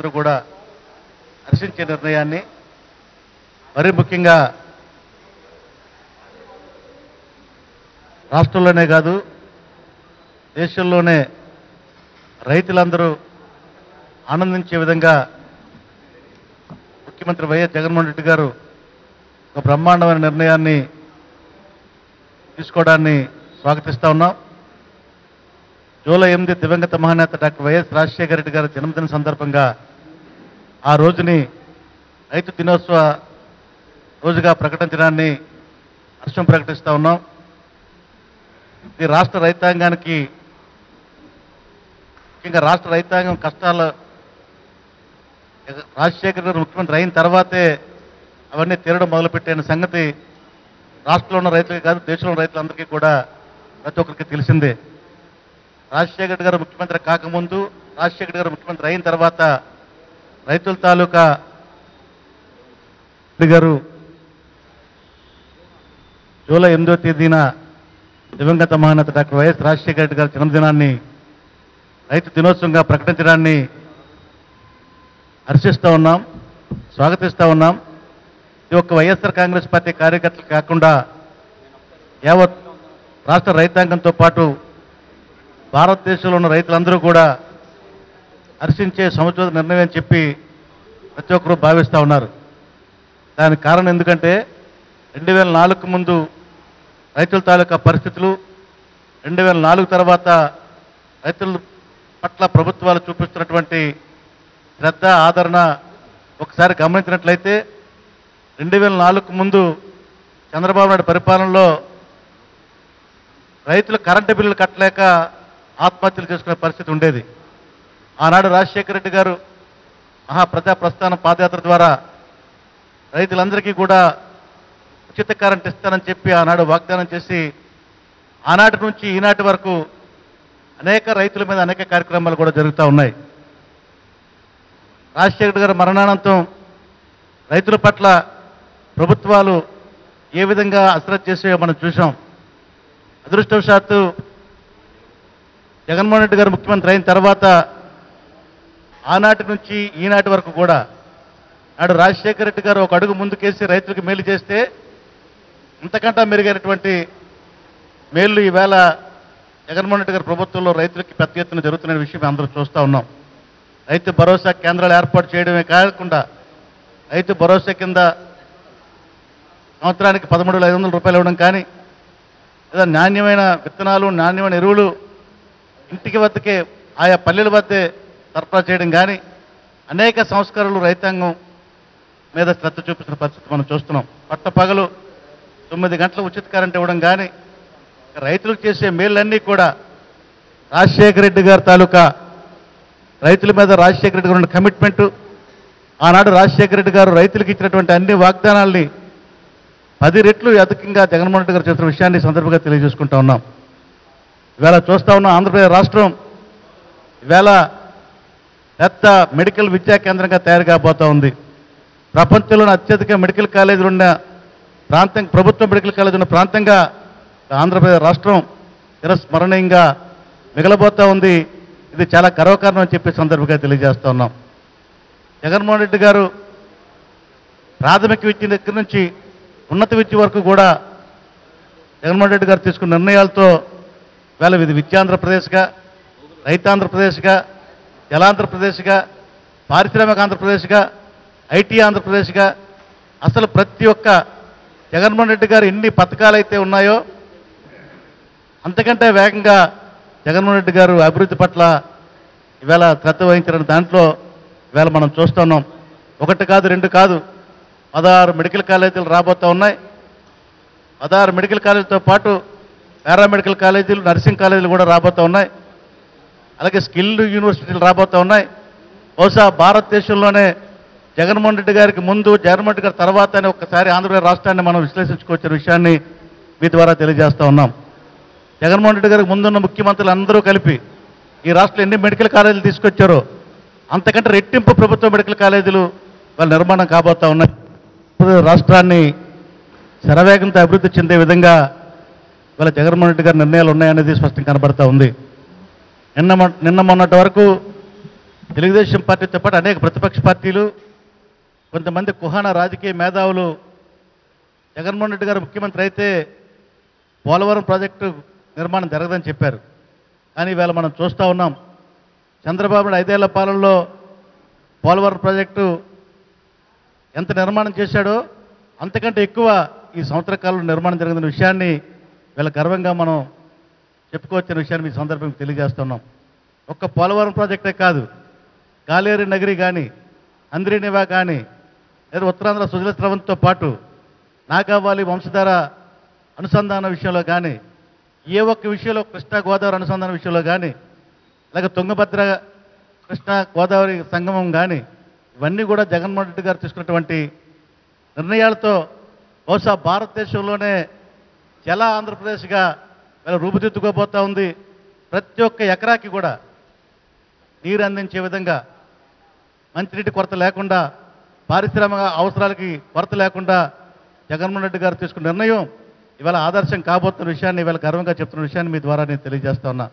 అందరూ కూడా హర్షించే నిర్ణయాన్ని మరీ ముఖ్యంగా రాష్ట్రంలోనే కాదు దేశంలోనే రైతులందరూ ఆనందించే విధంగా ముఖ్యమంత్రి వైఎస్ జగన్మోహన్ రెడ్డి గారు ఒక బ్రహ్మాండమైన నిర్ణయాన్ని తీసుకోవడాన్ని స్వాగతిస్తా ఉన్నాం. జూలై ఎనిమిది దివంగత మహానేత డాక్టర్ వైఎస్ రాజశేఖర రెడ్డి గారి జన్మదిన సందర్భంగా ఆ రోజుని రైతు దినోత్సవ రోజుగా ప్రకటించడాన్ని హర్షం ప్రకటిస్తూ ఉన్నాం. ఇది రాష్ట్ర రైతాంగానికి ముఖ్యంగా రాష్ట్ర రైతాంగం కష్టాలు రాజశేఖర్ గారు ముఖ్యమంత్రి అయిన తర్వాతే అవన్నీ తీరడం మొదలుపెట్టిన సంగతి రాష్ట్రంలో ఉన్న రైతులకి కాదు దేశంలో ఉన్న రైతులందరికీ కూడా ప్రతి ఒక్కరికి తెలిసిందే. రాజశేఖర్ గారు ముఖ్యమంత్రి కాకముందు రాజశేఖర్ గారు ముఖ్యమంత్రి అయిన తర్వాత రైతుల తాలూకా గారు జూలై ఎనిమిదో తేదీన దివంగత మహానత డాక్టర్ వైఎస్ రాజశేఖర రెడ్డి గారి జన్మదినాన్ని రైతు దినోత్సవంగా ప్రకటించడాన్ని హర్షిస్తూ ఉన్నాం స్వాగతిస్తూ ఉన్నాం. ఇది ఒక్క వైఎస్ఆర్ కాంగ్రెస్ పార్టీ కార్యకర్తలు కాకుండా యావత్ రాష్ట్ర రైతాంగంతో పాటు భారతదేశంలో ఉన్న రైతులందరూ కూడా హర్షించే సముచిత నిర్ణయం అని చెప్పి ప్రతి ఒక్కరూ భావిస్తూ ఉన్నారు. దానికి కారణం ఎందుకంటే రెండు వేల నాలుగు ముందు రైతుల తాలూకా పరిస్థితులు రెండు వేల నాలుగు తర్వాత రైతుల పట్ల ప్రభుత్వాలు చూపిస్తున్నటువంటి శ్రద్ధ ఆదరణ ఒకసారి గమనించినట్లయితే రెండు వేల నాలుగు ముందు చంద్రబాబు నాయుడు పరిపాలనలో రైతులు కరెంటు బిల్లులు కట్టలేక ఆత్మహత్యలు చేసుకునే పరిస్థితి ఉండేది. ఆనాడు రాజశేఖర రెడ్డి గారు మహాప్రజా ప్రస్థానం పాదయాత్ర ద్వారా రైతులందరికీ కూడా ఉచిత కరెంట్ ఇస్తానని చెప్పి ఆనాడు వాగ్దానం చేసి ఆనాటి నుంచి ఈనాటి వరకు అనేక రైతుల మీద అనేక కార్యక్రమాలు కూడా జరుగుతూ ఉన్నాయి. రాజశేఖర్ గారి మరణానంతరం రైతుల పట్ల ప్రభుత్వాలు ఏ విధంగా అసరత్ చేసాయో మనం చూసాం అదృష్టవశాత్తు జగన్మోహన్ రెడ్డి గారు ముఖ్యమంత్రి అయిన తర్వాత ఆనాటి నుంచి ఈనాటి వరకు కూడా నాడు రాజశేఖర రెడ్డి గారు ఒక అడుగు ముందుకేసి రైతులకు మేలు చేస్తే ఇంతకంటే మెరుగైనటువంటి మేలు ఈవేళ జగన్మోహన్ రెడ్డి గారి ప్రభుత్వంలో రైతులకి పెద్ద ఎత్తున జరుగుతున్న విషయం అందరూ చూస్తూ ఉన్నాం. రైతు భరోసా కేంద్రాలు ఏర్పాటు చేయడమే కాకుండా రైతు భరోసా కింద సంవత్సరానికి పదమూడు వేల ఐదు వందల రూపాయలు ఇవ్వడం కానీ లేదా నాణ్యమైన విత్తనాలు నాణ్యమైన ఎరువులు ఇంటికి వద్దకే ఆయా పల్లెల వద్దే సరఫరా చేయడం కానీ అనేక సంస్కరణలు రైతాంగం మీద శ్రద్ధ చూపించిన పరిస్థితి మనం చూస్తున్నాం. పట్ట పగలు తొమ్మిది గంటల ఉచిత కరెంట్ ఇవ్వడం కానీ రైతులు చేసే మేళ్ళన్నీ కూడా రాజశేఖర రెడ్డి గారి తాలూకా రైతుల మీద రాజశేఖర రెడ్డి గారు కమిట్మెంటు ఆనాడు రాజశేఖర రెడ్డి గారు రైతులకు ఇచ్చినటువంటి అన్ని వాగ్దానాల్ని పది రెట్లు అధికంగా జగన్మోహన్ రెడ్డి గారు చేసిన విషయాన్ని సందర్భంగా తెలియజేసుకుంటా ఉన్నాం. ఇవాళ చూస్తూ ఉన్నాం ఆంధ్రప్రదేశ్ రాష్ట్రం ఇవాళ పెద్ద మెడికల్ విద్యా కేంద్రంగా తయారు కాబోతా ఉంది. ప్రపంచంలోని అత్యధిక మెడికల్ కాలేజీలు ఉన్న ప్రాంతం ప్రభుత్వ మెడికల్ కాలేజ్ ఉన్న ప్రాంతంగా ఆంధ్రప్రదేశ్ రాష్ట్రం చిరస్మరణీయంగా మిగలబోతా ఉంది. ఇది చాలా గర్వకారణం అని చెప్పి సందర్భంగా తెలియజేస్తా ఉన్నాం. జగన్మోహన్ రెడ్డి గారు ప్రాథమిక విద్య దగ్గర నుంచి ఉన్నత విద్య వరకు కూడా జగన్మోహన్ రెడ్డి గారు తీసుకున్న నిర్ణయాలతో వేళ ఇది విద్యాంధ్రప్రదేశ్గా రైతాంధ్రప్రదేశ్గా జలాంధ్రప్రదేశ్గా పారిశ్రామిక ఆంధ్రప్రదేశ్గా ఐటీ ఆంధ్రప్రదేశ్గా అసలు ప్రతి ఒక్క జగన్మోహన్ రెడ్డి గారు ఎన్ని పథకాలు అయితే ఉన్నాయో అంతకంటే వేగంగా జగన్మోహన్ రెడ్డి గారు అభివృద్ధి పట్ల ఇవాళ శ్రద్ధ వహించిన దాంట్లో ఇవాళ మనం చూస్తున్నాం ఒకటి కాదు రెండు కాదు పదహారు మెడికల్ కాలేజీలు రాబోతా ఉన్నాయి. పదహారు మెడికల్ కాలేజీతో పాటు పారామెడికల్ కాలేజీలు నర్సింగ్ కాలేజీలు కూడా రాబోతూ ఉన్నాయి. అలాగే స్కిల్డ్ యూనివర్సిటీలు రాబోతా ఉన్నాయి. బహుశా భారతదేశంలోనే జగన్మోహన్ రెడ్డి గారికి ముందు జగన్మోహన్ రెడ్డి గారి తర్వాత అని ఒక్కసారి ఆంధ్రప్రదేశ్ రాష్ట్రాన్ని మనం విశ్లేషించుకోవచ్చిన విషయాన్ని మీ ద్వారా తెలియజేస్తూ ఉన్నాం. జగన్మోహన్ రెడ్డి గారికి ముందున్న ముఖ్యమంత్రులు అందరూ కలిపి ఈ రాష్ట్రంలో ఎన్ని మెడికల్ కాలేజీలు తీసుకొచ్చారో అంతకంటే రెట్టింపు ప్రభుత్వ మెడికల్ కాలేజీలు వాళ్ళ నిర్మాణం కాబోతా ఉన్నాయి. రాష్ట్రాన్ని శరవేగంతో అభివృద్ధి చెందే విధంగా ఇవాళ జగన్మోహన్ రెడ్డి గారి నిర్ణయాలు ఉన్నాయనేది స్పష్టం కనబడతా ఉంది. నిన్న నిన్న మొన్నటి వరకు తెలుగుదేశం పార్టీతో పాటు అనేక ప్రతిపక్ష పార్టీలు కొంతమంది కుహాన రాజకీయ మేధావులు జగన్మోహన్ రెడ్డి గారు ముఖ్యమంత్రి అయితే పోలవరం ప్రాజెక్టు నిర్మాణం జరగదని చెప్పారు. కానీ ఇవాళ మనం చూస్తూ ఉన్నాం చంద్రబాబు నాయుడు ఐదేళ్ళ పాలనలో పోలవరం ప్రాజెక్టు ఎంత నిర్మాణం చేశాడో అంతకంటే ఎక్కువ ఈ సంవత్సర కాలంలో నిర్మాణం జరిగిన విషయాన్ని వీళ్ళ గర్వంగా మనం చెప్పుకోవచ్చిన విషయాన్ని మీ సందర్భం తెలియజేస్తున్నాం. ఒక్క పోలవరం ప్రాజెక్టే కాదు. కాలేరు నగరి కానీ అంద్రినివా కానీ లేదా ఉత్తరాంధ్ర సుజల స్రవంతో పాటు నాగావాలి వంశధార అనుసంధాన విషయంలో కానీ ఏ ఒక్క విషయంలో కృష్ణా గోదావరి అనుసంధాన విషయంలో కానీ లేక తుంగభద్ర కృష్ణా గోదావరి సంగమం కానీ ఇవన్నీ కూడా జగన్మోహన్ రెడ్డి గారు తీసుకున్నటువంటి నిర్ణయాలతో బహుశా భారతదేశంలోనే జల ఆంధ్రప్రదేశ్గా వీళ్ళ రూపుదిద్దుకోబోతూ ఉంది. ప్రతి ఒక్క ఎకరాకి కూడా నీరు అందించే విధంగా మంచినీటి కొరత లేకుండా పారిశ్రామిక అవసరాలకి కొరత లేకుండా జగన్మోహన్ రెడ్డి గారు తీసుకున్న నిర్ణయం ఇవాళ ఆదర్శం కాబోతున్న విషయాన్ని ఇవాళ గర్వంగా చెప్తున్న విషయాన్ని మీ ద్వారా నేను తెలియజేస్తా ఉన్నా.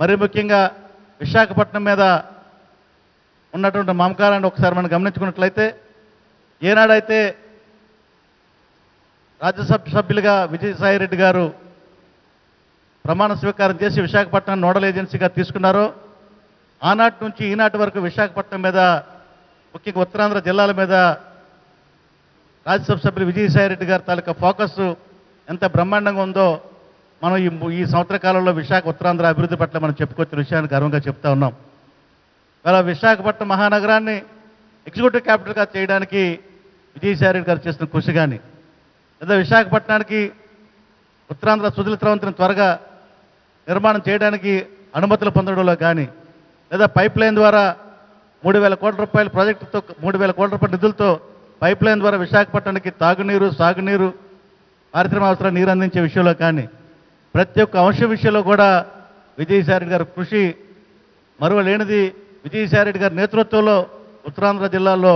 మరి ముఖ్యంగా విశాఖపట్నం మీద ఉన్నటువంటి మమకారాన్ని ఒకసారి మనం గమనించుకున్నట్లయితే ఏనాడైతే రాజ్యసభ సభ్యులుగా విజయసాయి రెడ్డి గారు ప్రమాణ స్వీకారం చేసి విశాఖపట్నం నోడల్ ఏజెన్సీగా తీసుకున్నారో. ఆనాటి నుంచి ఈనాటి వరకు విశాఖపట్నం మీద ముఖ్యంగా ఉత్తరాంధ్ర జిల్లాల మీద రాజ్యసభ సభ్యులు విజయసాయి రెడ్డి గారి తాలూకా ఫోకస్ ఎంత బ్రహ్మాండంగా ఉందో మనం ఈ ఈ సంవత్సర కాలంలో విశాఖ ఉత్తరాంధ్ర అభివృద్ధి పట్ల మనం చెప్పుకొచ్చిన విషయాన్ని గర్వంగా చెప్తా ఉన్నాం. ఇవాళ విశాఖపట్నం మహానగరాన్ని ఎగ్జిక్యూటివ్ క్యాపిటల్గా చేయడానికి విజయసాయిరెడ్డి గారు చేస్తున్న కృషి కానీ లేదా విశాఖపట్నానికి ఉత్తరాంధ్ర సుజల త్వరగా నిర్మాణం చేయడానికి అనుమతులు పొందడంలో కానీ లేదా పైప్ లైన్ ద్వారా మూడు వేల కోట్ల రూపాయల ప్రాజెక్టుతో మూడు వేల కోట్ల రూపాయల నిధులతో పైప్ లైన్ ద్వారా విశాఖపట్నానికి తాగునీరు సాగునీరు పారిశ్రామిక అవసరం నీరు అందించే విషయంలో కానీ ప్రతి ఒక్క అంశం విషయంలో కూడా విజయసాయి గారి కృషి మరువలేనిది. విజయసాయి గారి నేతృత్వంలో ఉత్తరాంధ్ర జిల్లాలో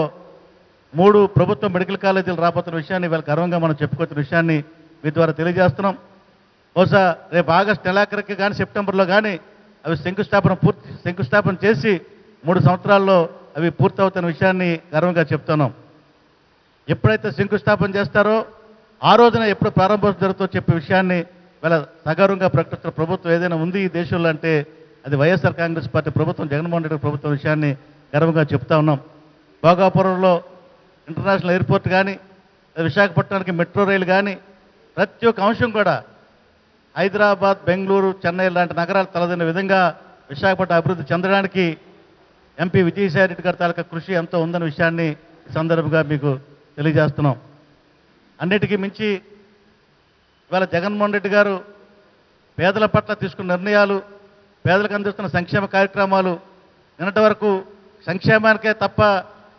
మూడు ప్రభుత్వ మెడికల్ కాలేజీలు రాబోతున్న విషయాన్ని వీళ్ళ గర్వంగా మనం చెప్పుకొచ్చిన విషయాన్ని మీ ద్వారా తెలియజేస్తున్నాం. బహుశా రేపు ఆగస్టు నెలాఖరికి కానీ సెప్టెంబర్లో కానీ అవి శంకుస్థాపన పూర్తి శంకుస్థాపన చేసి మూడు సంవత్సరాల్లో అవి పూర్తవుతున్న విషయాన్ని గర్వంగా చెప్తున్నాం. ఎప్పుడైతే శంకుస్థాపన చేస్తారో ఆ రోజున ఎప్పుడు ప్రారంభోత్సవం జరుగుతుందో చెప్పే విషయాన్ని వీళ్ళ సగర్వంగా ప్రకటిస్తున్న ప్రభుత్వం ఏదైనా ఉంది ఈ దేశంలో అంటే అది వైఎస్ఆర్ కాంగ్రెస్ పార్టీ ప్రభుత్వం జగన్మోహన్ రెడ్డి ప్రభుత్వం విషయాన్ని గర్వంగా చెప్తా ఉన్నాం. భోగాపురంలో ఇంటర్నేషనల్ ఎయిర్పోర్ట్ కానీ విశాఖపట్నానికి మెట్రో రైలు కానీ ప్రతి ఒక్క అంశం కూడా హైదరాబాద్ బెంగళూరు చెన్నై లాంటి నగరాలు తలదిన విధంగా విశాఖపట్నం అభివృద్ధి చెందడానికి ఎంపీ విజయసాయి రెడ్డి గారి తాలూకా కృషి ఎంతో ఉందన్న విషయాన్ని ఈ సందర్భంగా మీకు తెలియజేస్తున్నాం. అన్నిటికీ మించి ఇవాళ జగన్మోహన్ రెడ్డి గారు పేదల పట్ల తీసుకున్న నిర్ణయాలు పేదలకు అందిస్తున్న సంక్షేమ కార్యక్రమాలు నిన్నటి వరకు సంక్షేమానికే తప్ప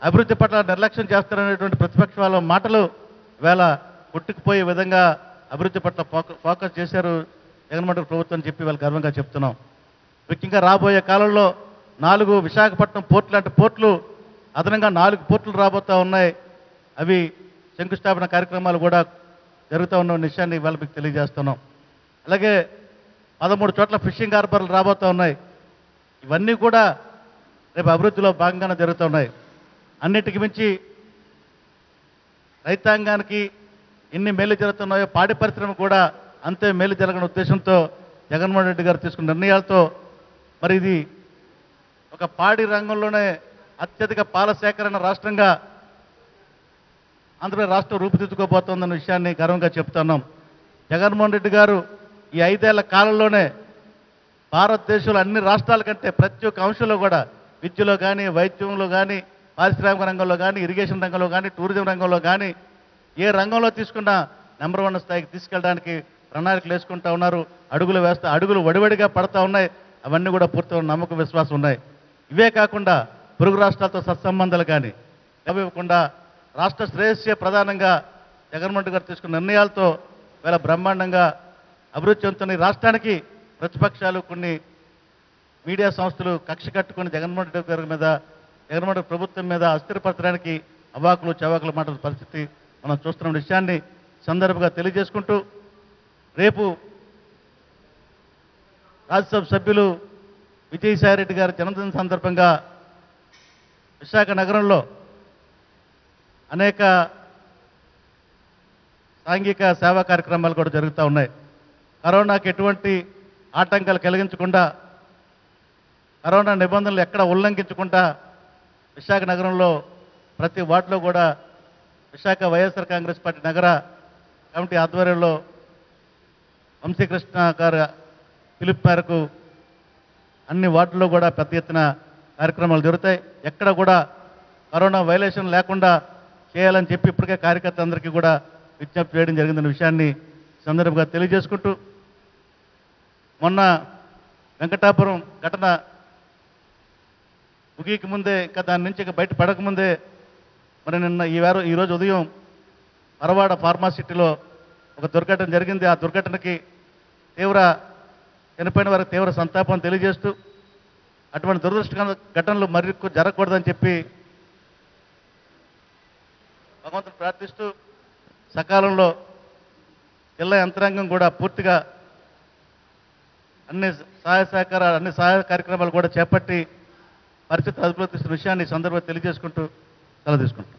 అభివృద్ధి పట్ల నిర్లక్ష్యం చేస్తారనేటువంటి ప్రతిపక్ష వాళ్ళ మాటలు వేళ కొట్టుకుపోయే విధంగా అభివృద్ధి పట్ల ఫోక- ఫోకస్ చేశారు జగన్మోహన్ ప్రభుత్వం చెప్పి వాళ్ళు గర్వంగా చెప్తున్నాం. ముఖ్యంగా రాబోయే కాలంలో నాలుగు విశాఖపట్నం పోర్టు లాంటి పోర్టులు అదనంగా నాలుగు పోర్టులు రాబోతా ఉన్నాయి. అవి శంకుస్థాపన కార్యక్రమాలు కూడా జరుగుతూ ఉన్న విషయాన్ని ఇవాళ మీకు తెలియజేస్తున్నాం. అలాగే పదమూడు చోట్ల ఫిషింగ్ హార్బర్లు రాబోతూ ఉన్నాయి. ఇవన్నీ కూడా రేపు అభివృద్ధిలో భాగంగానే జరుగుతున్నాయి అన్నిటికి మించి రైతాంగానికి ఎన్ని మేలు జరుగుతున్నాయో పాడి పరిశ్రమ కూడా అంతే మేలు జరగని ఉద్దేశంతో జగన్మోహన్ రెడ్డి గారు తీసుకున్న నిర్ణయాలతో మరి ఇది ఒక పాడి రంగంలోనే అత్యధిక పాల సేకరణ రాష్ట్రంగా ఆంధ్రప్రదేశ్ రాష్ట్రం రూపుదిద్దుకోబోతోందన్న విషయాన్ని గర్వంగా చెప్తున్నాం. జగన్మోహన్ రెడ్డి గారు ఈ ఐదేళ్ళ కాలంలోనే భారతదేశంలో అన్ని రాష్ట్రాల కంటే ప్రతి ఒక్క అంశంలో కూడా విద్యలో కానీ వైద్యంలో కానీ పారిశ్రామిక రంగంలో కానీ ఇరిగేషన్ రంగంలో కానీ టూరిజం రంగంలో కానీ ఏ రంగంలో తీసుకున్నా నెంబర్ వన్ స్థాయికి తీసుకెళ్ళడానికి ప్రణాళికలు వేసుకుంటా ఉన్నారు. అడుగులు వేస్తా అడుగులు వడివడిగా పడతా ఉన్నాయి. అవన్నీ కూడా పూర్తి నమ్మకం విశ్వాసం ఉన్నాయి. ఇవే కాకుండా పొరుగు రాష్ట్రాలతో సత్సంబంధాలు కానీ ఇవ్వకుండా రాష్ట్ర శ్రేయస్సే ప్రధానంగా జగన్మోహన్ గారు తీసుకున్న నిర్ణయాలతో వేళ బ్రహ్మాండంగా అభివృద్ధి చెందుతున్న రాష్ట్రానికి ప్రతిపక్షాలు కొన్ని మీడియా సంస్థలు కక్ష కట్టుకుని జగన్మోహన్ రెడ్డి గారి మీద జగన్మోహన్ రెడ్డి ప్రభుత్వం మీద అస్థిరపరచడానికి అవాకులు చవాకులు మాటల పరిస్థితి మనం చూస్తున్న. విషయాన్ని సందర్భంగా తెలియజేసుకుంటూ రేపు రాజ్యసభ సభ్యులు విజయసాయిరెడ్డి గారి జన్మదిన సందర్భంగా విశాఖ నగరంలో అనేక సాంఘిక సేవా కార్యక్రమాలు కూడా జరుగుతూ ఉన్నాయి. కరోనాకి ఎటువంటి ఆటంకాలు కలిగించకుండా కరోనా నిబంధనలు ఎక్కడ ఉల్లంఘించకుండా విశాఖ నగరంలో ప్రతి వార్డులో కూడా విశాఖ వైఎస్ఆర్ కాంగ్రెస్ పార్టీ నగర కమిటీ ఆధ్వర్యంలో వంశీకృష్ణ గారి పిలుపు మేరకు అన్ని వార్డుల్లో కూడా పెద్ద ఎత్తున కార్యక్రమాలు జరుగుతాయి. ఎక్కడ కూడా కరోనా వైలేషన్ లేకుండా చేయాలని చెప్పి ఇప్పటికే కార్యకర్తలందరికీ కూడా విజ్ఞప్తి చేయడం జరిగిందన్న విషయాన్ని సందర్భంగా తెలియజేసుకుంటూ మొన్న వెంకటాపురం ఘటన ముగికి ముందే ఇంకా దాని నుంచి ఇంకా బయట పడకముందే మరి నిన్న ఈ వారం ఈరోజు ఉదయం మరవాడ ఫార్మాసిటీలో ఒక దుర్ఘటన జరిగింది. ఆ దుర్ఘటనకి తీవ్ర చనిపోయిన వారికి తీవ్ర సంతాపం తెలియజేస్తూ అటువంటి దురదృష్టకర ఘటనలు మరి జరగకూడదని చెప్పి భగవంతుని ప్రార్థిస్తూ సకాలంలో జిల్లా యంత్రాంగం కూడా పూర్తిగా అన్ని సహాయ సహకారాలు అన్ని సహాయ కార్యక్రమాలు కూడా చేపట్టి పరిస్థితి అదుపులో తీసుకున్న విషయాన్ని సందర్భంగా తెలియజేసుకుంటూ సెలవు తీసుకుంటాం